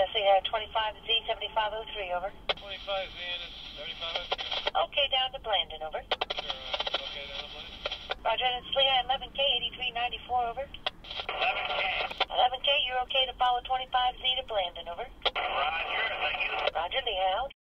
Yeah, uh, 25Z 7503, over. 25Z and 3503. Okay, down to Blandon, over. Sure, uh, okay, down to Blandon. Roger, and it's Lehigh 11K 8394, over. 11K. 11K, you're okay to follow 25Z to Blandon, over. Roger, thank you. Roger, Lehigh out.